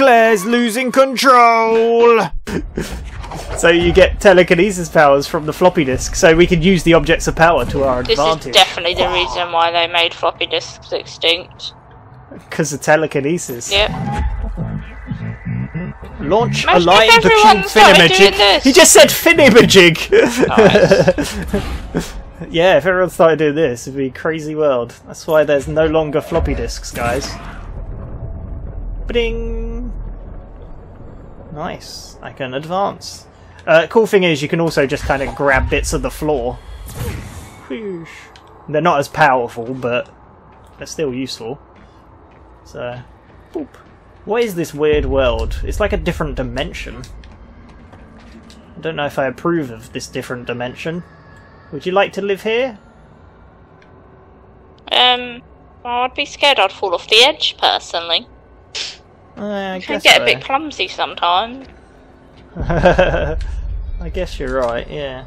Claire's losing control. so you get telekinesis powers from the floppy disk, so we can use the objects of power to our This advantage. This is definitely the reason why they made floppy disks extinct. Because of telekinesis. Yep. Launch Imagine a line if to cube started doing Finimagig. this. He just said Finimagig. yeah, if everyone started doing this, it'd be a crazy world. That's why there's no longer floppy disks, guys. Ding. Nice. I can advance. Uh, cool thing is, you can also just kind of grab bits of the floor. Whoosh. They're not as powerful, but they're still useful. So, boop. What is this weird world? It's like a different dimension. I don't know if I approve of this different dimension. Would you like to live here? Um, well, I'd be scared I'd fall off the edge, personally. Uh, I guess get so. a bit clumsy sometimes. I guess you're right, yeah.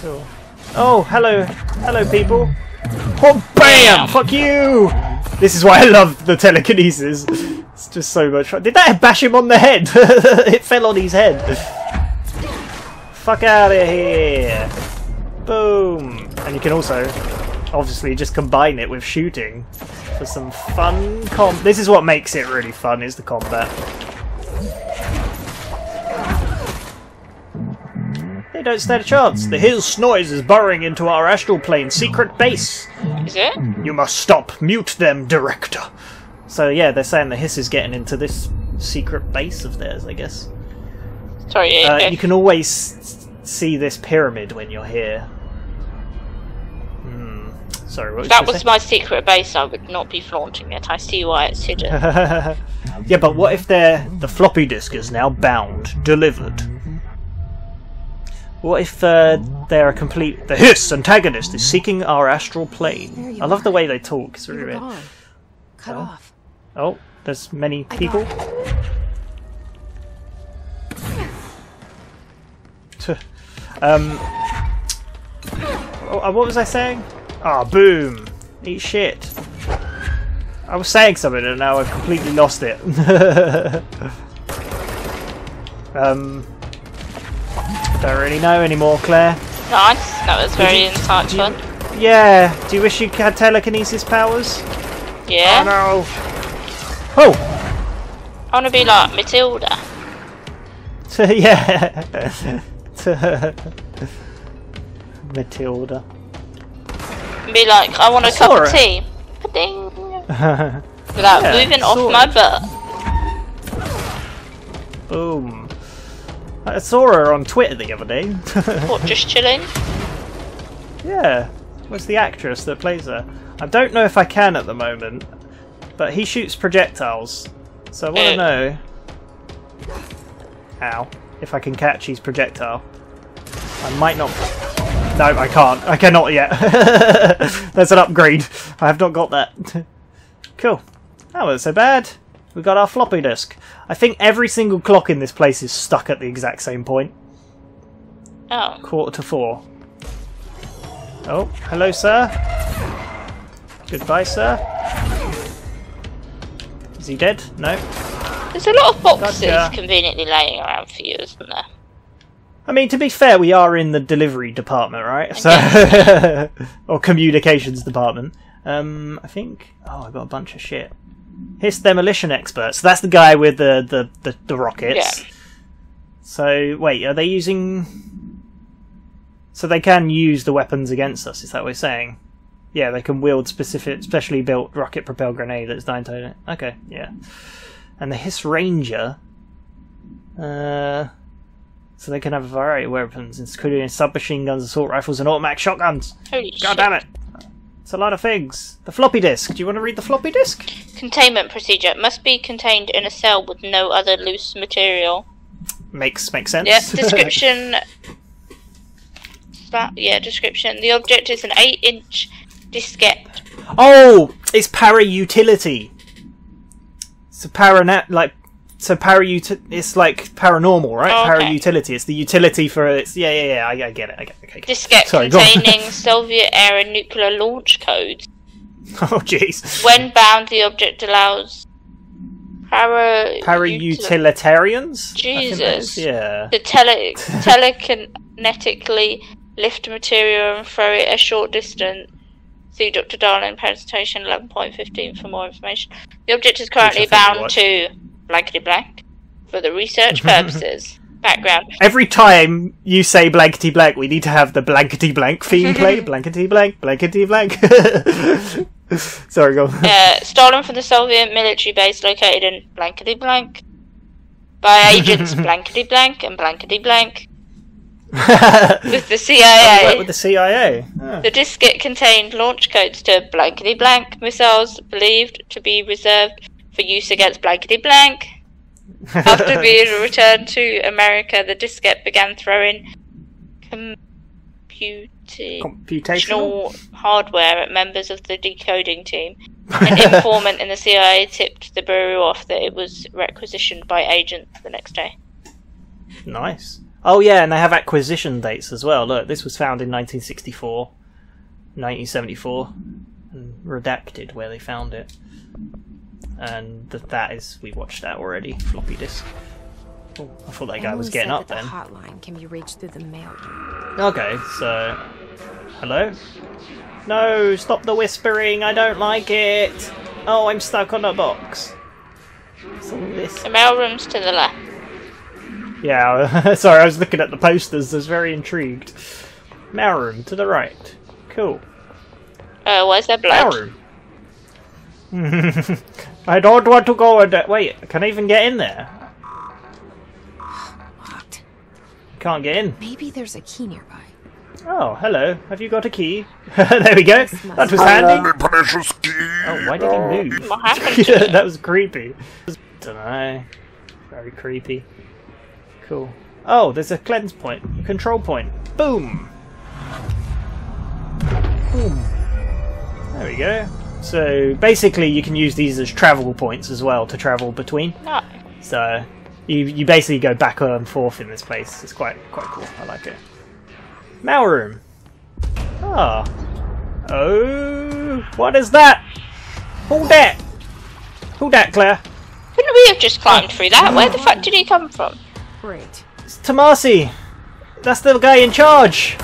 Cool. Oh, hello, hello people. Oh, bam! Fuck you! This is why I love the telekinesis. It's just so much fun. Did that bash him on the head? it fell on his head. Fuck out of here! Boom! And you can also, obviously, just combine it with shooting for some fun com. This is what makes it really fun, is the combat. They don't stand a chance. The Hiss noise is burrowing into our astral plane secret base. Is it? You must stop. Mute them, Director. So yeah, they're saying the Hiss is getting into this secret base of theirs, I guess. Sorry, Uh, you can always see this pyramid when you're here. Sorry, what was that you was say? my secret base. I would not be flaunting it. I see why it's hidden. yeah, but what if they're the floppy disk is now bound, delivered? What if uh, they're a complete the hiss antagonist is seeking our astral plane? I love the way they talk. It's really weird. Cut Oh. off. Oh, there's many I people. um. oh, uh, what was I saying? Ah, boom! Eat shit. I was saying something and now I've completely lost it. um. Don't really know anymore, Claire. nice. That was very you- insightful. Yeah. Do you wish you had telekinesis powers? Yeah. Oh no. Oh. I want to be like Matilda. yeah. Matilda. Be like, I want a cup saw of it. tea. Ding. Without Yeah, moving off it. my butt. Boom. I saw her on Twitter the other day. What, just chilling? yeah. Where's the actress that plays her? I don't know if I can at the moment, but he shoots projectiles. So I want to Eh. know. Ow. If I can catch his projectile. I might not. No, I can't. I cannot yet. There's an upgrade. I have not got that. cool. That wasn't so bad. We got our floppy disk. I think every single clock in this place is stuck at the exact same point. Oh. Quarter to four. Oh, hello, sir. Goodbye, sir. Is he dead? No. There's a lot of boxes Gotcha. conveniently laying around for you, isn't there? I mean, to be fair, we are in the delivery department, right? So, or communications department. Um, I think. Oh, I got a bunch of shit. Hiss demolition expert. So that's the guy with the the the, the rockets. Yeah. So wait, are they using? So they can use the weapons against us. Is that what we're saying? Yeah, they can wield specific, specially built rocket propelled grenade that's nine toed. Okay, yeah. And the Hiss Ranger. Uh, so they can have a variety of weapons, including submachine guns, assault rifles, and automatic shotguns. Holy God shit. damn it! It's a lot of things. The floppy disk. Do you want to read the floppy disk? Containment procedure must be contained in a cell with no other loose material. Makes makes sense. Yes. description. That, yeah, description. The object is an 8 inch diskette. oh, it's para utility. So para net like so para it's like paranormal, right? Oh, okay. Para utility. It's the utility for it's yeah yeah yeah. I, I get it. I get it. Okay. Diskette Sorry, go on. containing Soviet era nuclear launch codes. oh jeez. When bound, the object allows Para. Para util- utilitarians? I think that Jesus. Yeah. To tele- telekinetically lift material and throw it a short distance. See Dr. Darling presentation 11.15 for more information. The object is currently Which I think we bound to blankety blank for the research purposes. Background. Every time you say blankety blank, we need to have the blankety blank theme play. blankety blank, blankety blank. Sorry, go. on. Uh, stolen from the Soviet military base located in blankety blank by agents blankety blank and blankety blank with the CIA. with the CIA. Ah. The diskette contained launch codes to blankety blank missiles believed to be reserved for use against blankety blank. After being returned to America, the diskette began throwing computational Computational. hardware at members of the decoding team. An informant in the CIA tipped the bureau off that it was requisitioned by agents the next day. Nice. Oh yeah, and they have acquisition dates as well. Look, this was found in 1964, 1974, and redacted where they found it. And th- that is, we watched that already. Floppy disk. Oh, I thought that guy Emily was getting up that then. Hotline can be reached through the mail. Okay, so hello. No, stop the whispering. I don't like it. Oh, I'm stuck on a box. What's all this? The mailroom's to the left. Yeah, sorry, I was looking at the posters. I was very intrigued. Mailroom to the right. Cool. Uh, where's there blood? Mailroom. I don't want to go in there. Uh, wait, can I even get in there? Locked. Can't get in. Maybe there's a key nearby. Oh, hello. Have you got a key? there we go. That was handy. Only precious key. Oh, why did he move? What happened to it? that was creepy. Don't know. Very creepy. Cool. Oh, there's a cleanse point, a control point. Boom. Boom. There we go. So basically, you can use these as travel points as well to travel between. No. So you you basically go back and forth in this place. It's quite quite cool. I like it. Mail room. Ah. Oh, what is that? Who that? Who that, Claire? Couldn't we have just climbed through that? Where the fuck did he come from? Great. It's Tommasi. That's the guy in charge.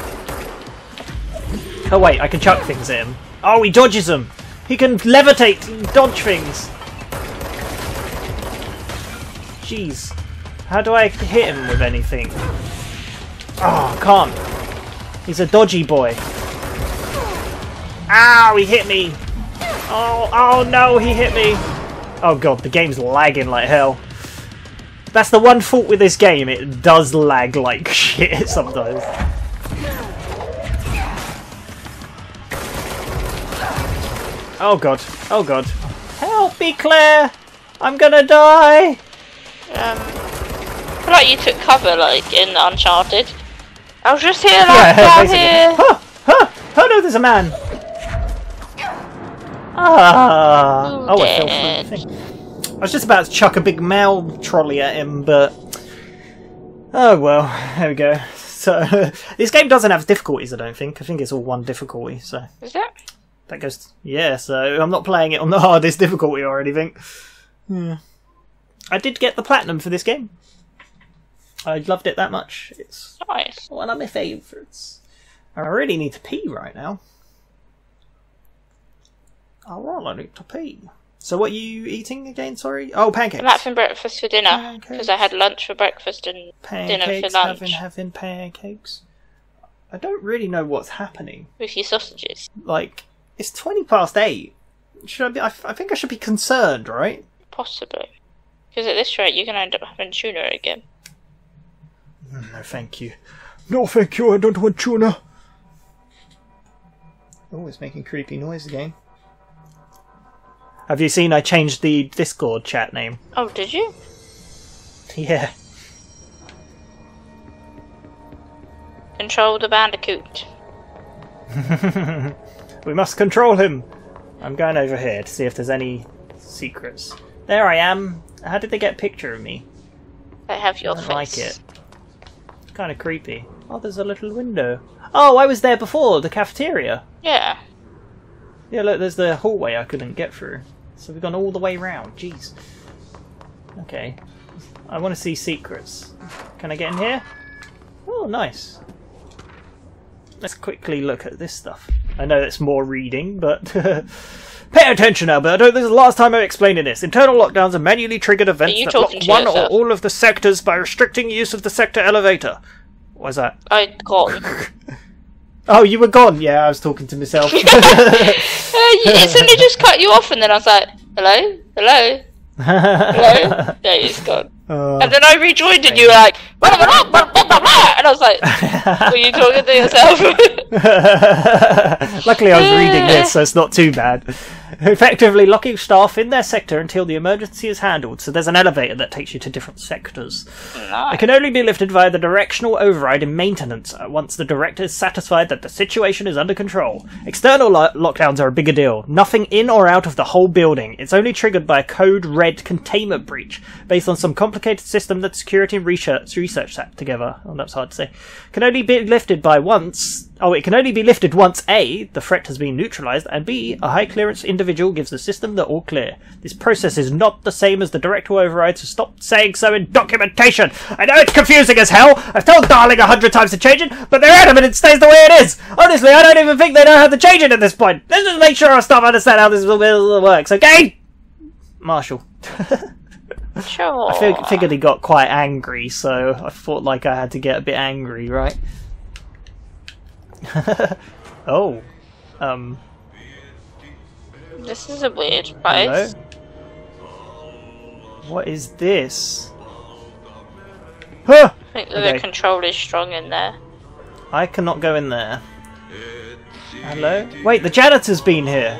Oh wait, I can chuck things at him. Oh, he dodges them. He can levitate and dodge things. Jeez. How do I hit him with anything? Oh, can't. He's a dodgy boy. Ow, he hit me. Oh, oh no, he hit me. Oh god, the game's lagging like hell. That's the one fault with this game, it does lag like shit sometimes. Oh god, oh god. Help me, Claire! I'm gonna die! Um, I feel like you took cover, like, in Uncharted. I was just here, like, Yeah, down basically. here. Huh, huh, oh no, there's a man! Ah! Ooh, Oh, it fell dead. through the thing. I was just about to chuck a big mail trolley at him, but. Oh well, there we go. So, this game doesn't have difficulties, I don't think. I think it's all one difficulty, so. Is that? That goes. Yeah, so I'm not playing it on the hardest difficulty or anything. Yeah. I did get the platinum for this game. I loved it that much. It's Nice. one of my favourites. I really need to pee right now. oh, I really need to pee. So, what are you eating again? Sorry. Oh, pancakes. I'm having breakfast for dinner because I had lunch for breakfast and dinner for lunch Having having pancakes. I don't really know what's happening. with your sausages. Like, it's twenty past eight. Should I be? I think I should be concerned, right? Possibly. Because at this rate, you're going to end up having tuna again. Mm, no, thank you. No, thank you. I don't want tuna. Oh, it's making creepy noise again. Have you seen I changed the Discord chat name? Oh, did you? Yeah. Control the bandicoot. we must control him. I'm going over here to see if there's any secrets. There I am. How did they get a picture of me? I have your I don't face. like it. It's kind of creepy. Oh, there's a little window. Oh, I was there before, the cafeteria. Yeah. Yeah, look, there's the hallway I couldn't get through. So we've gone all the way round. Jeez. Okay. I want to see secrets. Can I get in here? Oh, nice. Let's quickly look at this stuff. I know it's more reading, but pay attention, Alberto. This is the last time I'm explaining this. Internal lockdowns are manually triggered events that lock one or all of the sectors by restricting use of the sector elevator. What's that? I got. Oh, you were gone. Yeah, I was talking to myself. Uh, it suddenly just cut you off, and then I was like, "Hello, hello, hello." no, it's gone. Uh, And then I rejoined, and you were like, blah, blah, blah, blah, blah, blah, and I was like, "Were you talking to yourself?" Luckily, I was reading this, so it's not too bad. Effectively locking staff in their sector until the emergency is handled. So there's an elevator that takes you to different sectors. It can only be lifted via the directional override in maintenance uh, once the director is satisfied that the situation is under control. External lo- lockdowns are a bigger deal. Nothing in or out of the whole building. It's only triggered by a code red containment breach based on some complicated system that security and research research sat together. Oh, that's hard to say. Can only be lifted by once. Oh, it can only be lifted once A, the threat has been neutralized, and B, a high clearance individual gives the system the all clear. This process is not the same as the direct override, so stop saying so in documentation. I know it's confusing as hell. I've told Darling a hundred times to change it, but they're adamant it stays the way it is. Honestly, I don't even think they know how to change it at this point. Let's just make sure our staff understand how this works, okay? Marshall. sure. I fig- figured he got quite angry, so I thought like I had to get a bit angry, right? oh, um, This is a weird hello. place. What is this? Huh! I think Okay. the control is strong in there. I cannot go in there. Hello? Wait, the janitor's been here.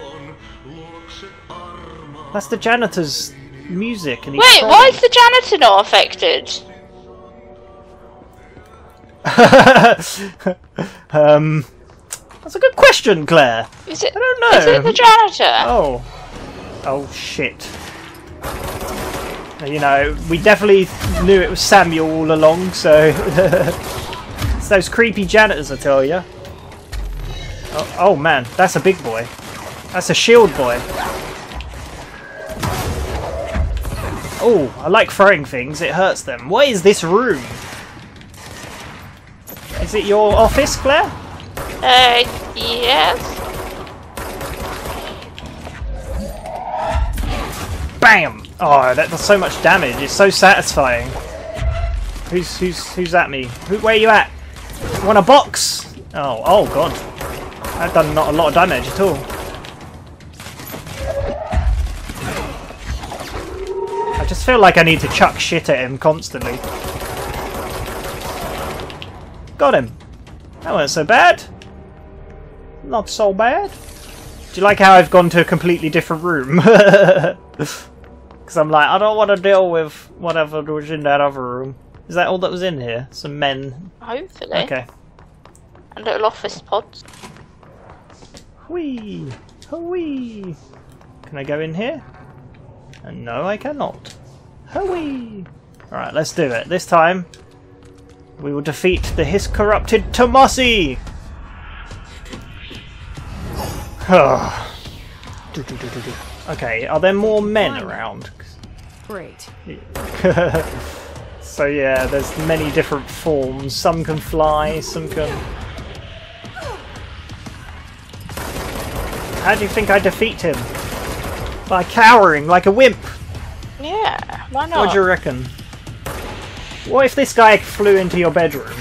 That's the janitor's music, and he's Wait, why is the janitor not affected? um, that's a good question, Claire. Is it? I don't know. Is it the janitor? Oh. Oh shit. You know, we definitely knew it was Samuel all along, so. it's those creepy janitors, I tell you. Oh, oh man, that's a big boy. That's a shield boy. Oh, I like throwing things, it hurts them. What is this room? Is it your office, Claire? Uh, yes. Bam! Oh, that does so much damage. It's so satisfying. Who's who's who's at me? Who, where are you at? Want a box? Oh, oh god. I've done not a lot of damage at all. I just feel like I need to chuck shit at him constantly. Got him. That wasn't so bad. Not so bad. Do you like how I've gone to a completely different room? Because I'm like, I don't want to deal with whatever was in that other room. Is that all that was in here? Some men. Hopefully. Okay. And little office pods. Whee! Hooey! Can I go in here? And no, I cannot. Hooey! Alright, let's do it. This time, we will defeat the Hiss corrupted Tommasi! Okay, are there more men around? Great. So yeah, there's many different forms. Some can fly, some can. How do you think I defeat him? By cowering like a wimp. Yeah, why not? What do you reckon? What if this guy flew into your bedroom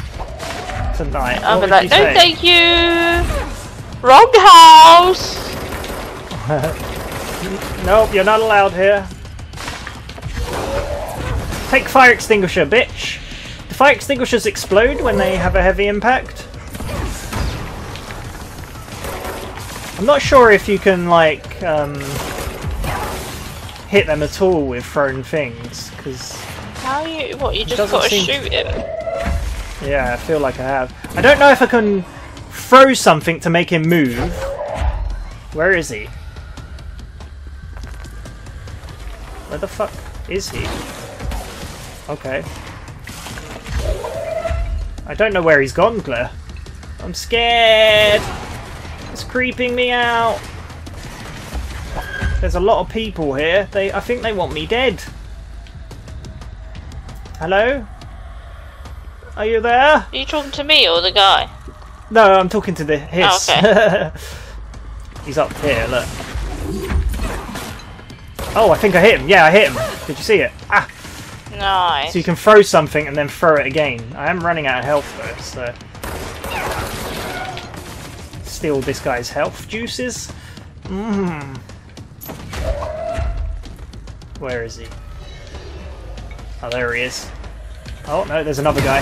tonight? I'll what be would like, you no, say? thank you. Wrong house. Nope, you're not allowed here. Take fire extinguisher, bitch. Do fire extinguishers explode when they have a heavy impact? I'm not sure if you can, like, um, hit them at all with thrown things, because, How you? What? You just got to seem- shoot him? yeah, I feel like I have. I don't know if I can throw something to make him move. Where is he? Where the fuck is he? Okay. I don't know where he's gone, Claire. I'm scared! It's creeping me out! There's a lot of people here. They, I think they want me dead. Hello? Are you there? Are you talking to me or the guy? No, I'm talking to the hiss. Oh, He's up here, look. Oh, I think I hit him. Yeah, I hit him. Did you see it? Ah! Nice. So you can throw something and then throw it again. I am running out of health though, so... Steal this guy's health juices. Mmm. Where is he? Oh, there he is. Oh, no, there's another guy.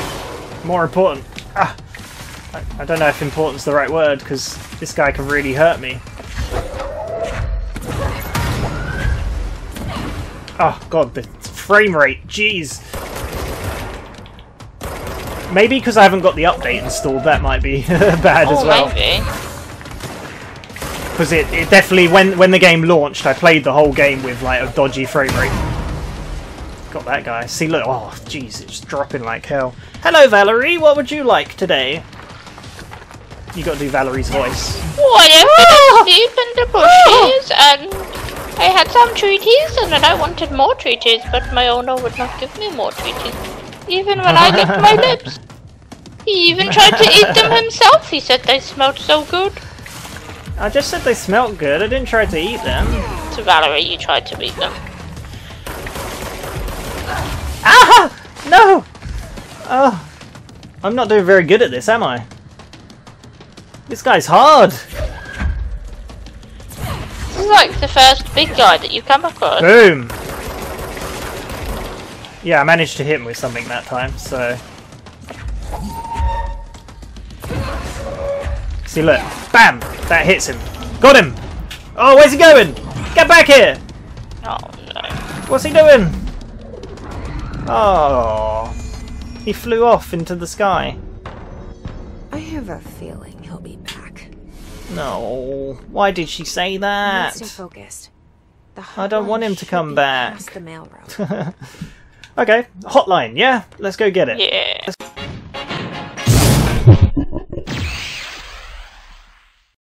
More important. Ah! I, I don't know if important's the right word, because this guy can really hurt me. Oh, God, the frame rate. Jeez. Maybe because I haven't got the update installed, that might be bad as oh, well. maybe. Because it, it definitely, when when the game launched, I played the whole game with like a dodgy frame rate. Got that guy. See, look. Oh, jeez, it's dropping like hell. Hello, Valerie. What would you like today? You got to do Valerie's voice. What I've deep in the bushes and I had some treaties and then I wanted more treaties, but my owner would not give me more treaties. Even when I licked my lips. He even tried to eat them himself. He said they smelled so good. I just said they smelt good. I didn't try to eat them. To Valerie, you tried to eat them. No! Oh, I'm not doing very good at this, am I? This guy's hard. This is like the first big guy that you come across. Boom. Yeah, I managed to hit him with something that time, so... See, look. Bam! That hits him. Got him! Oh, where's he going? Get back here! Oh no. What's he doing? Oh. He flew off into the sky. I have a feeling he'll be back. No. Why did she say that? stay focused. The I don't want him to come back. past The mail okay. Hotline, yeah? Let's go get it. Yeah.